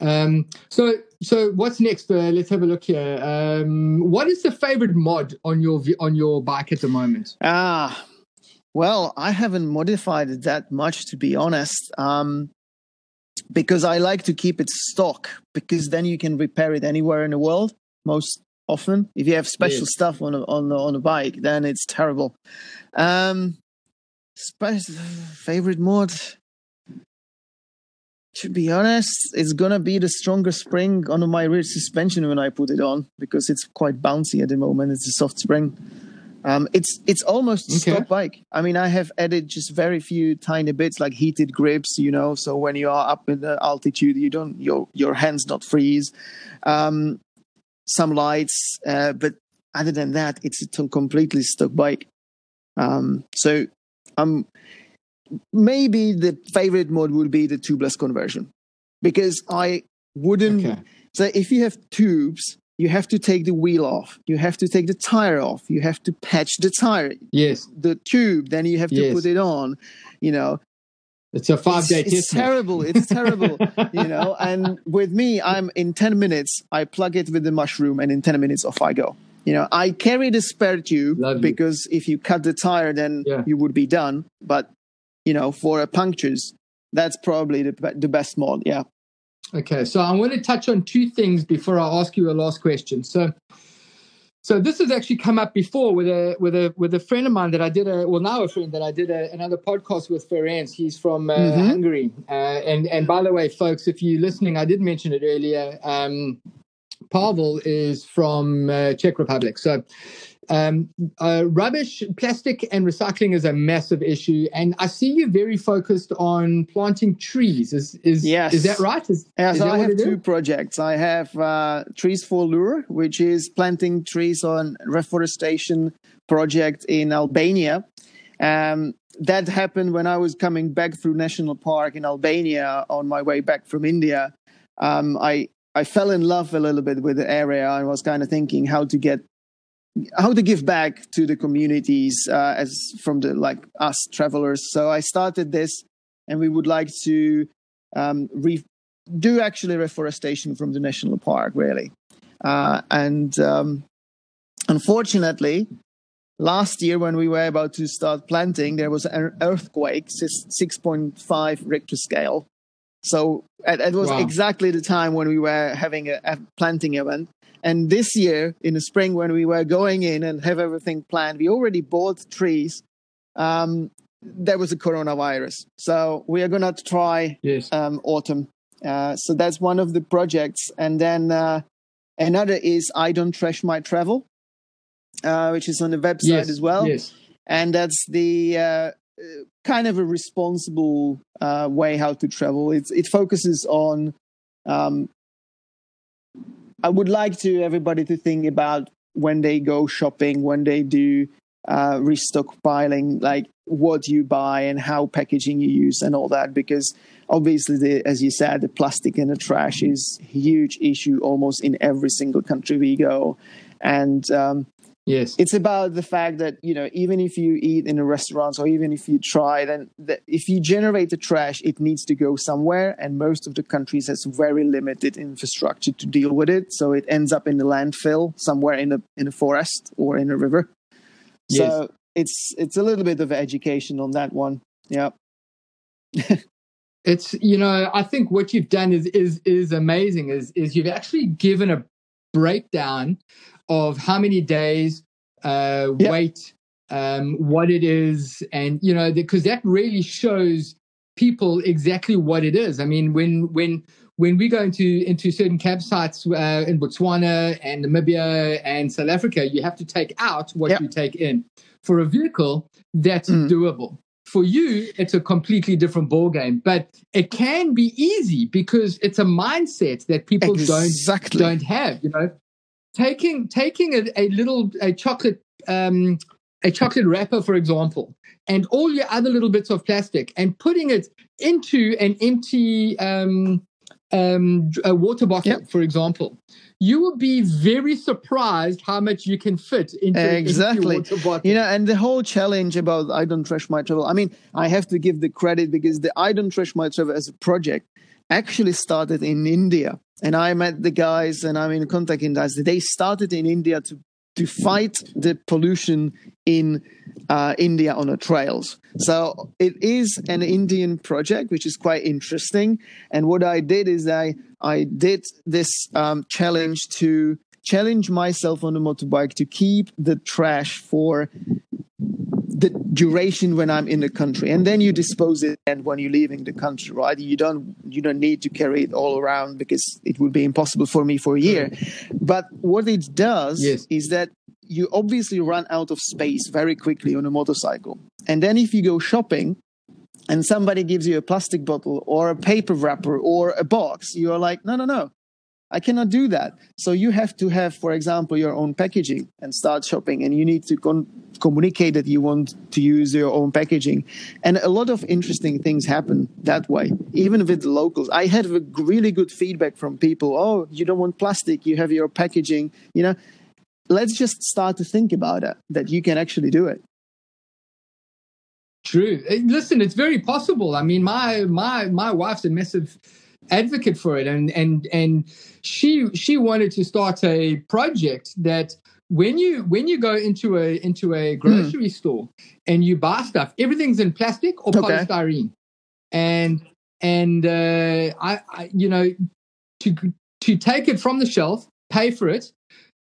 Um, so, so what's next? Uh, let's have a look here. Um, what is the favorite mod on your on your bike at the moment? ah, well, I haven't modified it that much to be honest. Um, because I like to keep it stock because then you can repair it anywhere in the world most often. If you have special stuff on a, on a, on a bike, then it's terrible. Um, favorite mod. To be honest, it's gonna be the stronger spring on my rear suspension when I put it on because it's quite bouncy at the moment. It's a soft spring. Um, it's it's almost Okay. stock bike. I mean, I have added just very few tiny bits like heated grips, you know. So when you are up in the altitude, you don't your your hands not freeze. Um, some lights, uh, but other than that, it's a completely stock bike. Um, so um, maybe the favorite mode would be the tubeless conversion because I wouldn't. Okay. So if you have tubes, you have to take the wheel off, you have to take the tire off, you have to patch the tire, Yes, the tube, then you have to Yes. put it on. You know, it's a five day it's match. terrible. It's terrible. you know, and with me, I'm in 10 minutes, I plug it with the mushroom, and in 10 minutes, off I go. You know, I carry the spare tube Lovely. because if you cut the tire, then Yeah. you would be done. But, you know, for a punctures, that's probably the, the best mod. Yeah. Okay, so I want to touch on two things before I ask you a last question. So, so this has actually come up before with a with a with a friend of mine that I did a well now a friend that I did a, another podcast with Ferenc. He's from uh, Mhm. Hungary, uh, and and by the way, folks, if you're listening, I did mention it earlier. Um, Pavel is from uh, Czech Republic. So um, uh, rubbish, plastic, and recycling is a massive issue. And I see you very focused on planting trees. Is is yes. is that right? Is, yes, is I have two projects. I have uh, Trees for Lure, which is planting trees on reforestation project in Albania. Um, that happened when I was coming back through national park in Albania on my way back from India. Um, I I fell in love a little bit with the area. and was kind of thinking how to get how to give back to the communities uh, as from the like us travelers. So I started this, and we would like to um, re- do actually reforestation from the national park, really. Uh, and um, unfortunately, last year when we were about to start planting, there was an earthquake, six point five Richter scale. So it, was wow. exactly the time when we were having a, a planting event and this year, in the spring, when we were going in and have everything planned, we already bought trees. Um, there was a coronavirus, so we are gonna try yes. um, autumn. Uh, so that's one of the projects, and then uh, another is I don't trash my travel, uh, which is on the website yes. as well. Yes. And that's the uh, kind of a responsible uh, way how to travel. It's, it focuses on um, I would like to everybody to think about when they go shopping, when they do uh, restockpiling, like what you buy and how packaging you use and all that, because obviously, the, as you said, the plastic and the trash is a huge issue almost in every single country we go, and um, Yes. It's about the fact that, you know, even if you eat in a restaurant or even if you try, then the, if you generate the trash, it needs to go somewhere. And most of the countries has very limited infrastructure to deal with it. So it ends up in the landfill somewhere in a, in a forest or in a river. Yes. So it's, it's a little bit of education on that one. Yeah. it's, you know, I think what you've done is, is, is amazing is, is you've actually given a breakdown of how many days, uh, yep. weight, um, what it is, and you know, because that really shows people exactly what it is. I mean, when when when we go into into certain campsites uh, in Botswana and Namibia and South Africa, you have to take out what yep. you take in. For a vehicle, that's mm. doable. For you, it's a completely different ball game, but it can be easy because it's a mindset that people exactly. don't don't have. You know, taking taking a, a little a chocolate um, a chocolate wrapper, for example, and all your other little bits of plastic, and putting it into an empty um, um, a water bottle, yep. for example, you will be very surprised how much you can fit into exactly. water bottle. You know, and the whole challenge about I don't trash my travel. I mean, I have to give the credit because the I don't trash my travel as a project actually started in India. And I met the guys and I'm in contact in guys. They started in India to, to fight the pollution in uh, India on the trails. So it is an Indian project, which is quite interesting. And what I did is I, I did this um, challenge to challenge myself on the motorbike to keep the trash for the duration when I'm in the country, and then you dispose it and when you're leaving the country, right? You don't you don't need to carry it all around because it would be impossible for me for a year. But what it does yes. is that you obviously run out of space very quickly on a motorcycle, and then if you go shopping, and somebody gives you a plastic bottle or a paper wrapper or a box, you are like, no, no, no. I cannot do that. So you have to have, for example, your own packaging and start shopping, and you need to con- communicate that you want to use your own packaging. And a lot of interesting things happen that way, even with the locals. I had really good feedback from people. Oh, you don't want plastic, you have your packaging. You know, let's just start to think about it that you can actually do it. True. Listen, it's very possible. I mean, my my my wife's a massive advocate for it and and and she she wanted to start a project that when you when you go into a into a grocery mm. store and you buy stuff everything's in plastic or okay. polystyrene and and uh, I, I you know to to take it from the shelf pay for it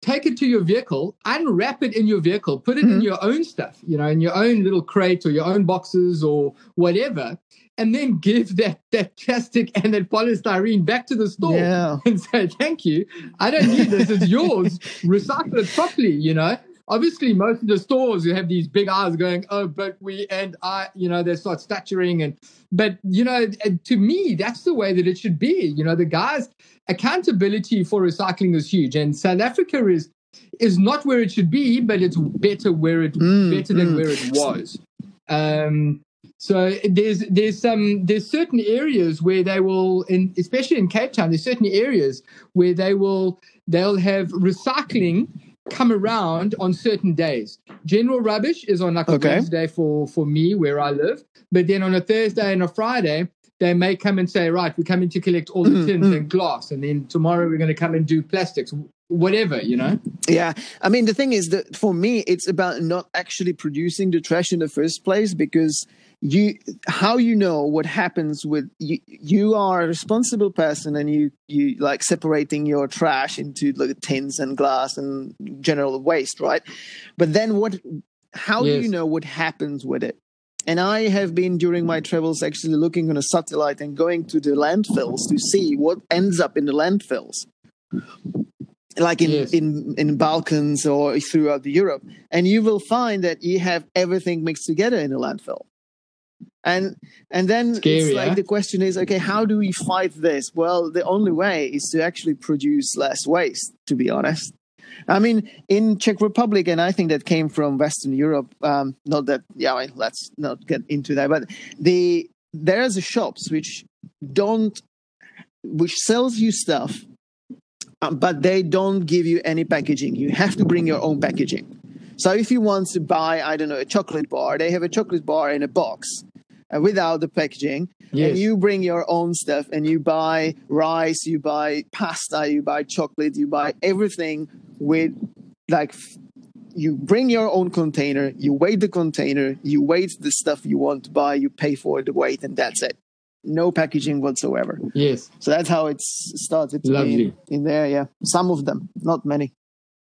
take it to your vehicle, unwrap it in your vehicle, put it mm-hmm. in your own stuff, you know, in your own little crate or your own boxes or whatever, and then give that that plastic and that polystyrene back to the store yeah. and say, "Thank you, I don't need this; it's yours. Recycle it properly." You know, obviously, most of the stores you have these big eyes going, "Oh, but we," and I, you know, they start stuttering and. But you know, to me, that's the way that it should be. You know, the guys accountability for recycling is huge, and South Africa is is not where it should be, but it's better where it mm, better than mm. where it was. Um, so there's there's some there's certain areas where they will, in, especially in Cape Town, there's certain areas where they will they'll have recycling come around on certain days. General rubbish is on like a okay. Wednesday for for me where I live, but then on a Thursday and a Friday they may come and say, right, we're coming to collect all the mm, tins mm. and glass, and then tomorrow we're going to come and do plastics, whatever, you know? Yeah. I mean, the thing is that for me, it's about not actually producing the trash in the first place because you how you know what happens with you you are a responsible person and you you like separating your trash into like tins and glass and general waste right but then what how yes. do you know what happens with it and I have been during my travels actually looking on a satellite and going to the landfills to see what ends up in the landfills like in, yes. in in Balkans or throughout the Europe, and you will find that you have everything mixed together in a landfill. And and then Scary, it's like the question is, okay, how do we fight this? Well, the only way is to actually produce less waste. To be honest, I mean, in Czech Republic, and I think that came from Western Europe. Um, not that, yeah, let's not get into that. But the there's a shops which don't, which sells you stuff, um, but they don't give you any packaging. You have to bring your own packaging. So if you want to buy, I don't know, a chocolate bar, they have a chocolate bar in a box uh, Uh, without the packaging. Yes. And you bring your own stuff and you buy rice, you buy pasta, you buy chocolate, you buy everything with like you bring your own container, you weigh the container, you weigh the stuff you want to buy, you pay for the weight, and that's it. No packaging whatsoever. Yes. So that's how it's started Lovely. In, in there. Yeah, some of them, not many.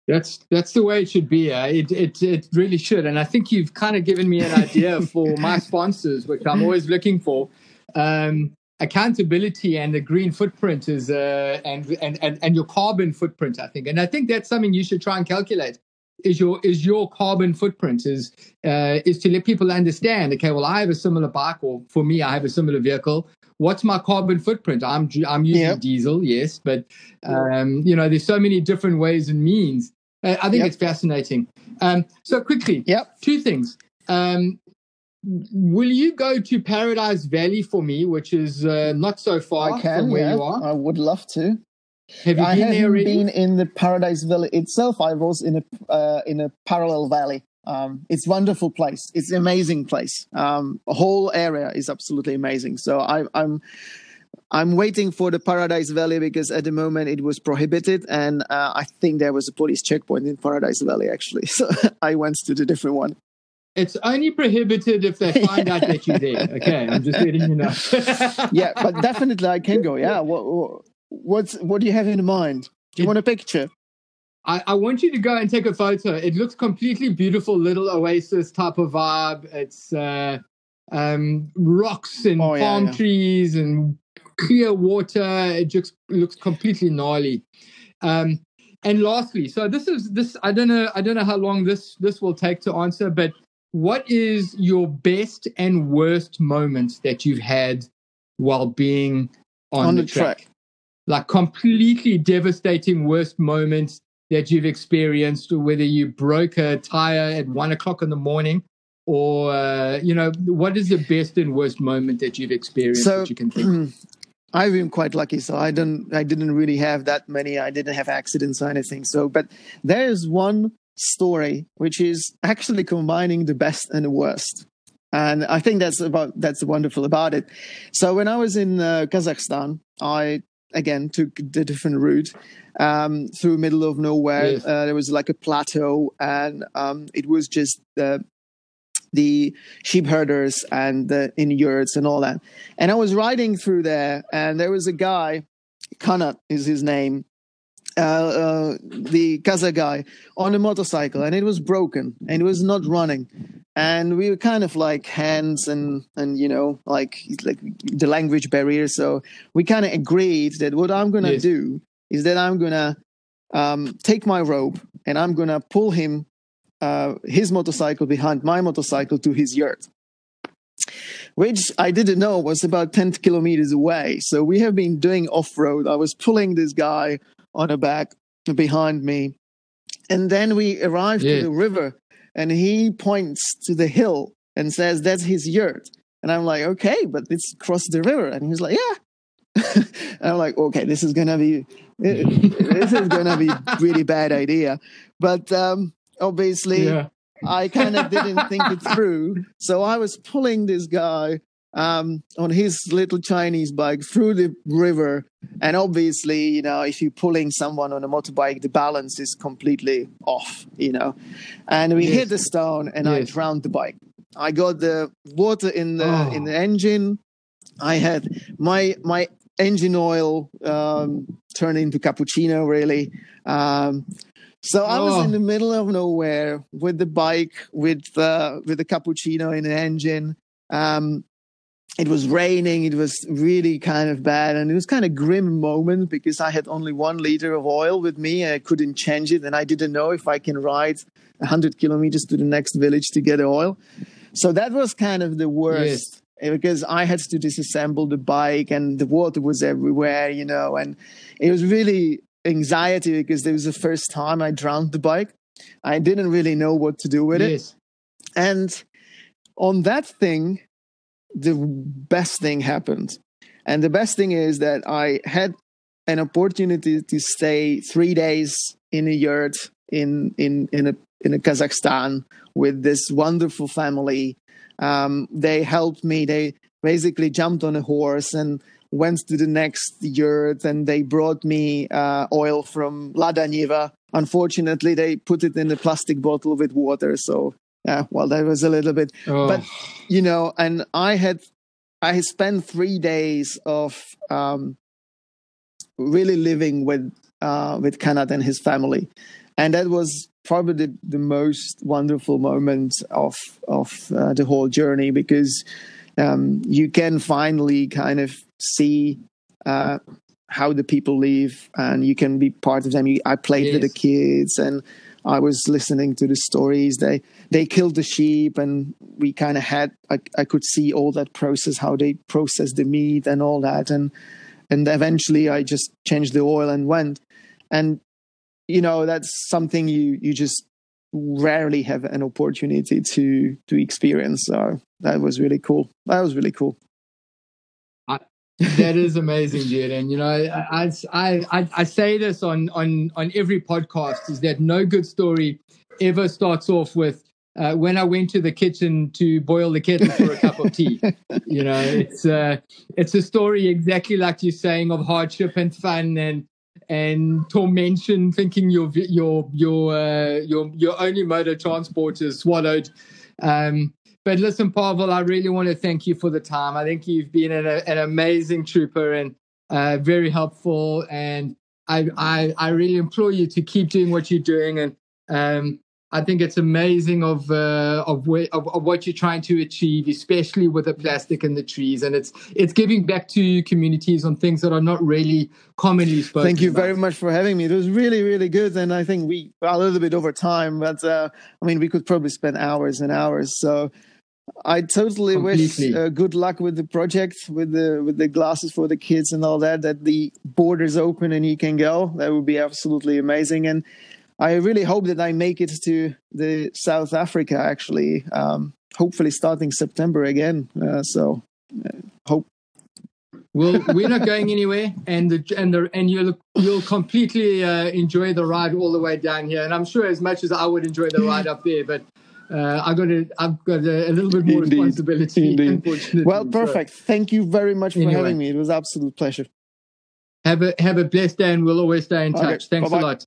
That's that's the way it should be. Uh, it, it it really should, and I think you've kind of given me an idea for my sponsors, which I'm always looking for. Um, accountability and the green footprint is uh, and, and and and your carbon footprint i think and i think that's something you should try and calculate is your is your carbon footprint is uh, is to let people understand okay well i have a similar bike or for me i have a similar vehicle what's my carbon footprint i'm i'm using yep. diesel yes but um, you know there's so many different ways and means uh, i think yep. it's fascinating um, so quickly yep. two things um, will you go to Paradise Valley for me, which is uh, not so far can, from where yeah. you are? I would love to. Have you I been haven't there been in the Paradise Valley itself. I was in a uh, in a parallel valley. Um, it's wonderful place. It's an amazing place. Um, the whole area is absolutely amazing. So I, I'm I'm waiting for the Paradise Valley because at the moment it was prohibited, and uh, I think there was a police checkpoint in Paradise Valley actually. So I went to the different one. It's only prohibited if they find out that you're there. Okay, I'm just letting you know. yeah, but definitely I can go. Yeah, what, what what's what do you have in mind? Do you it, want a picture? I, I want you to go and take a photo. It looks completely beautiful, little oasis type of vibe. It's uh, um, rocks and oh, palm yeah, yeah. trees and clear water. It just looks completely gnarly. Um, and lastly, so this is this. I don't know. I don't know how long this this will take to answer, but what is your best and worst moments that you've had while being on, on the, the track? track? Like completely devastating worst moments that you've experienced, whether you broke a tire at one o'clock in the morning, or uh, you know, what is the best and worst moment that you've experienced so, that you can think? I've been quite lucky, so I don't, I didn't really have that many. I didn't have accidents or anything. So, but there is one story, which is actually combining the best and the worst. And I think that's about that's wonderful about it. So when I was in uh, Kazakhstan, I again took the different route um, through middle of nowhere. Yes. Uh, there was like a plateau, and um, it was just uh, the sheep herders and the in yurts and all that. And I was riding through there, and there was a guy, Kanat is his name, uh, uh, the Kazakh guy on a motorcycle, and it was broken and it was not running. And we were kind of like hands and and you know like like the language barrier. So we kind of agreed that what I'm gonna yes. do is that I'm gonna um, take my rope and I'm gonna pull him uh, his motorcycle behind my motorcycle to his yurt which I didn't know was about 10 kilometers away. So we have been doing off road. I was pulling this guy on a back behind me. And then we arrived yeah. to the river and he points to the hill and says, That's his yurt. And I'm like, Okay, but it's across the river. And he's like, Yeah. and I'm like, Okay, this is going to be. this is going to be really bad idea but um obviously yeah. I kind of didn't think it through. So I was pulling this guy um, on his little Chinese bike through the river. And obviously, you know, if you're pulling someone on a motorbike, the balance is completely off, you know. And we yes. hit the stone and yes. I drowned the bike. I got the water in the oh. in the engine. I had my my engine oil um, turned into cappuccino really. Um, so I was in oh. the middle of nowhere with the bike, with the with the cappuccino in the engine. Um, it was raining. It was really kind of bad, and it was kind of grim moment because I had only one liter of oil with me. I couldn't change it, and I didn't know if I can ride hundred kilometers to the next village to get oil. So that was kind of the worst. Yes. Eh, because I had to disassemble the bike and the water was everywhere, you know, and it was really anxiety because it was the first time I drowned the bike. I didn't really know what to do with yes. it. And on that thing, the best thing happened. And the best thing is that I had an opportunity to stay three days in a yurt in in in a in a Kazakhstan with this wonderful family. Um, they helped me. They basically jumped on a horse and went to the next yurt and they brought me uh, oil from Lada Niva. Unfortunately, they put it in a plastic bottle with water. So, yeah, well, that was a little bit. Oh. But, you know, and I had, I had spent three days of um, really living with, uh, with Kanat and his family. And that was probably the, the most wonderful moment of, of uh, the whole journey because um, you can finally kind of see uh, how the people live and you can be part of them. I played yes. with the kids and I was listening to the stories. They they killed the sheep and we kind of had I, I could see all that process, how they process the meat and all that. And and eventually I just changed the oil and went. And you know, that's something you you just rarely have an opportunity to to experience. So that was really cool. That was really cool that is amazing, dude. And you know, I, I I I say this on on on every podcast is that no good story ever starts off with uh, when I went to the kitchen to boil the kettle for a cup of tea. You know, it's uh, it's a story exactly like you're saying of hardship and fun and and tormention, thinking your your your uh, your your only mode of transport is swallowed. Um, but listen, Pavel, I really want to thank you for the time. I think you've been an, an amazing trooper and uh, very helpful. And I, I, I really implore you to keep doing what you're doing. And um, I think it's amazing of, uh, of, of, of what you're trying to achieve, especially with the plastic and the trees. And it's it's giving back to communities on things that are not really commonly spoken. Thank you about. very much for having me. It was really really good, and I think we a little bit over time, but uh, I mean we could probably spend hours and hours. So I totally Completely. wish uh, good luck with the project, with the with the glasses for the kids and all that. That the borders open and you can go. That would be absolutely amazing. And I really hope that I make it to the South Africa. Actually, um, hopefully starting September again. Uh, so uh, hope. well, we're not going anywhere, and the and the and you'll you'll completely uh, enjoy the ride all the way down here. And I'm sure as much as I would enjoy the ride up there, but uh, I got a, I've got a, a little bit more Indeed. responsibility. Indeed. Well, perfect. So, Thank you very much for anyway. having me. It was absolute pleasure. Have a have a blessed day, and we'll always stay in touch. Okay. Thanks Bye-bye. a lot.